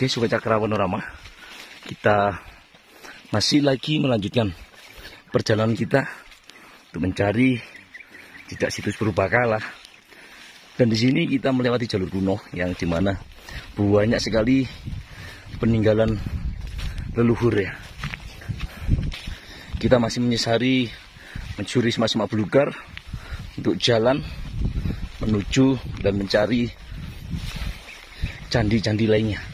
Oke, Sobat Cakra Panorama. Kita masih lagi melanjutkan perjalanan kita untuk mencari jejak situs berbakala. Dan di sini kita melewati jalur kuno yang di mana banyak sekali peninggalan leluhur ya. Kita masih menyesari mencuri semak-semak belukar untuk jalan menuju dan mencari candi-candi lainnya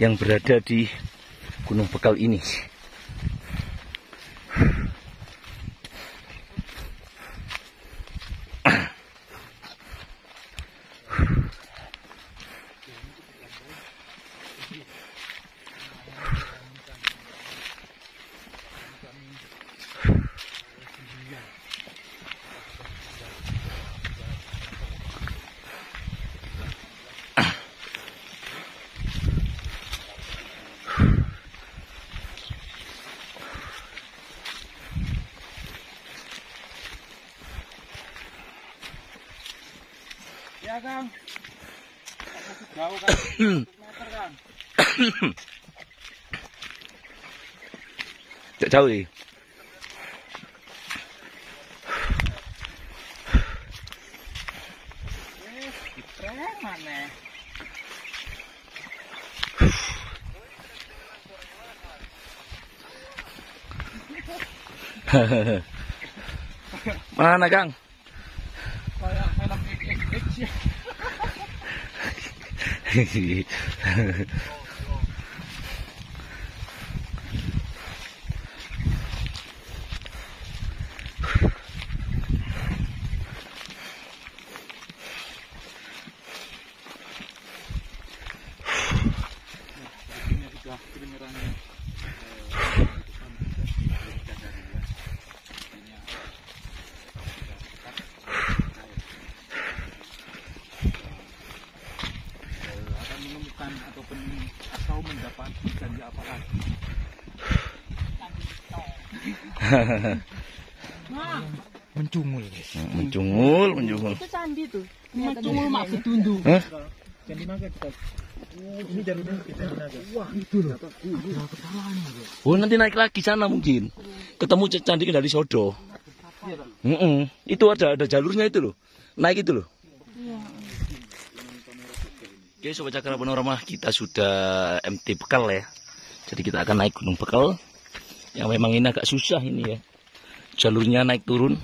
yang berada di Gunung Bekal ini. Ya Kang. Aku jauh kan. meter Kang. Tidak jauh sih. Eh, keren mana? Mana Kang? you. menemukan ataupun atau mendapat janji apa lagi. Mencungul guys. mencungul, mencungul. Itu candi tuh. Mencungul maksud tundu. Hah? Candi kita. Ini jalurnya kita. Wah itu loh. Oh nanti naik lagi sana mungkin. Ketemu candi dari Sodo. Mm-mm. Itu ada ada jalurnya itu loh. Naik itu loh. Oke Sobat Cakra Panorama kita sudah MT Bekal ya. Jadi kita akan naik Gunung Bekal. Yang memang ini agak susah ini ya. Jalurnya naik turun.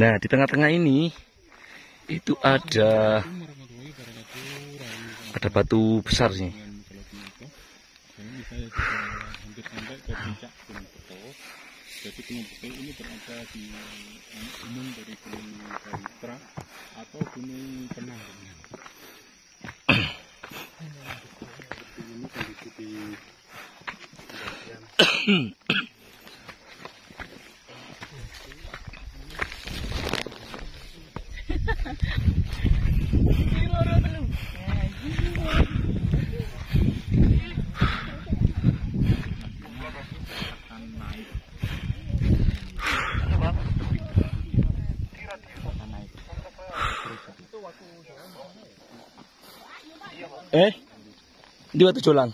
Nah di tengah-tengah ini itu ada ada batu besar sih. Ini saya juga hampir puncak Gunung Beto. Jadi Gunung Beto ini berada di anu, gunung dari Gunung Baritra atau Gunung Penanggungan. ini kondisi di Eh, di batu jolang.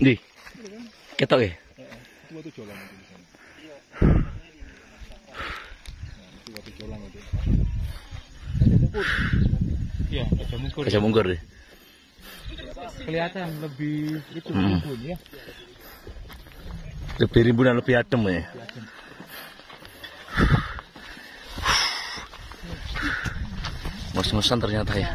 Di, ketok ya. itu batu jolang itu di sana. Itu batu jolang itu. Iya, ada mungkur. Gajah mungkur deh. Kelihatan lebih itu Hmm. rimbun ya. Lebih rimbunan lebih adem ya. Ngos-ngosan ternyata ya.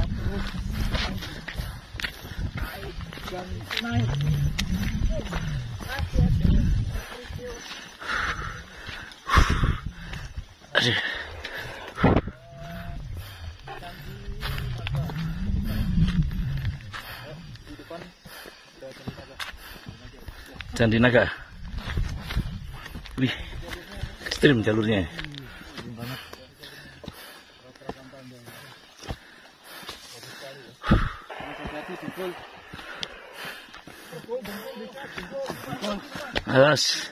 Candi Naga. Wih, ekstrim jalurnya. Alas.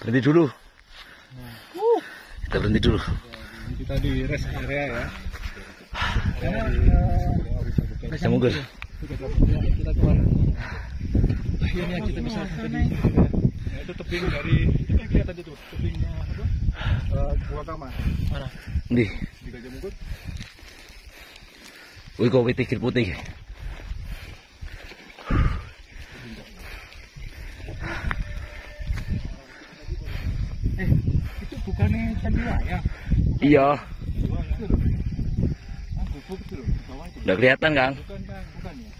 Berhenti dulu. Kita berhenti dulu. Kita di rest area ya. Kita mundur. kita keluar akhirnya kita bisa tadi Ya, itu tebing dari kita lihat aja tuh tebingnya apa? Eh, Gua Kama mana Di. di Gajah Mungkut. Wih kok pikir putih. eh itu bukannya Sandiwaya Iya. ah gubuk itu loh di bawah itu Udah kelihatan Kang. bukan kan bukan ya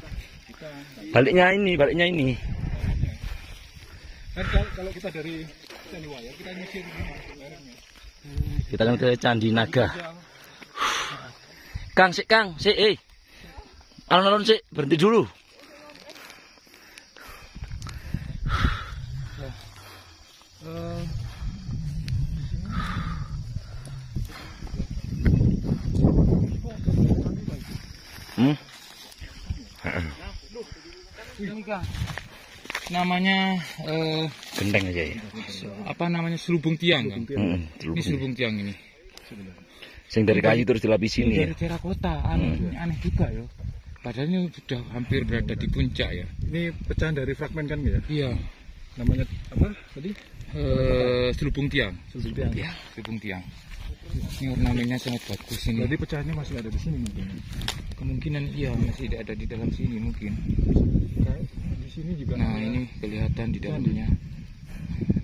Bukan. Baliknya ini, baliknya ini. Kan kalau- kita dari nyisir kan ke Candi Naga. Kang, sik Kang, sik eh. Alon-alon sik, berhenti dulu. Eh, Hmm? namanya eh, Gendeng aja ya. apa namanya selubung tiang kan Hmm, ini selubung tiang ini Sing dari kayu terus dilapisi ini ya. dari terakota aneh, ini aneh juga ya padahal ini sudah hampir berada di puncak ya Ini pecahan dari fragmen kan ya? iya Namanya apa tadi? eh, selubung tiang Selubung tiang. ya selubung tiang ini ornamennya sangat bagus ini Jadi pecahannya masih ada di sini mungkin. kemungkinan iya masih ada di dalam sini mungkin Kayak di sini juga. nah ada- ini kelihatan di dalamnya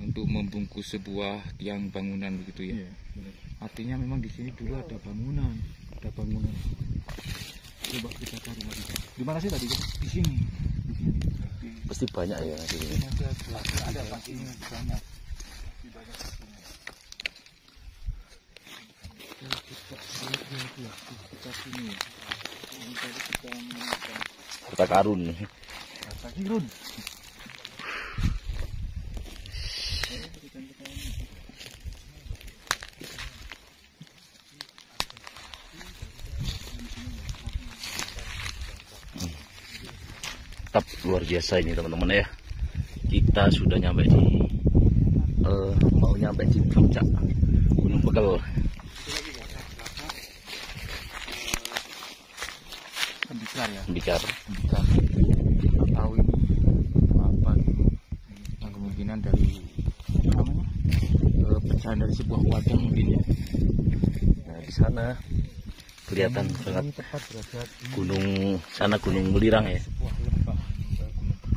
untuk membungkus sebuah tiang bangunan begitu ya Iya, benar. artinya memang di sini dulu ada bangunan Ada bangunan. Coba kita cari lagi. Di mana sih tadi? di sini Di sini. Pasti banyak ya di sini. ada ada banyak Kota Karun. Kata Kirun. Tetap luar biasa ini teman-teman ya. Kita sudah nyampe di eh, mau nyampe di puncak Gunung Pekel. Nggak tahu ini apa yang kemungkinan dari apa namanya eh, pecahan dari sebuah wadah mungkin ya Nah, di sana kelihatan ini tepat berada di gunung sana gunung Melirang ya. eh,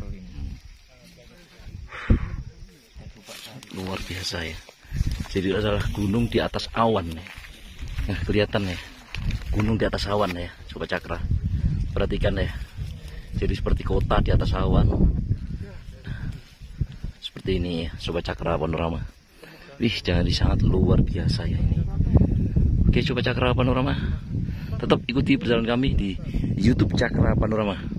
ini Luar biasa ya. Jadi adalah gunung di atas awan ya. Nah, kelihatan ya. Gunung di atas awan ya, coba cakra. Perhatikan ya. Jadi seperti kota di atas awan. Seperti ini ya, coba cakra panorama. Wih, jangan sangat luar biasa ya ini. Oke, coba cakra panorama. Tetap ikuti perjalanan kami di YouTube Cakra Panorama.